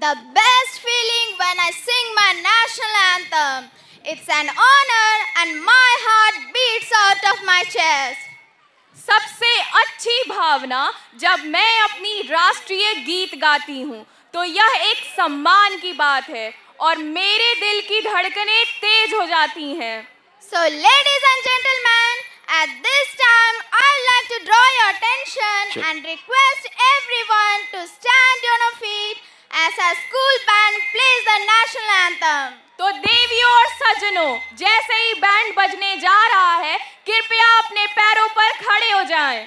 the best feeling when I sing my national anthem. It's an honor and my heart beats out of my chest. सबसे अच्छी भावना जब मैं अपनी राष्ट्रीय गीत गाती हूँ तो यह एक सम्मान की बात है और मेरे दिल की धड़कनें तेज हो जाती हैं So ladies and gentlemen, at this time I'd like to draw your attention Sure. and request everyone to stand on your जैसा school band plays the national anthem तो देवियों और सजनों, जैसे ही बैंड बजने जा रहा है, कृपया अपने पैरों पर खड़े हो जाएँ।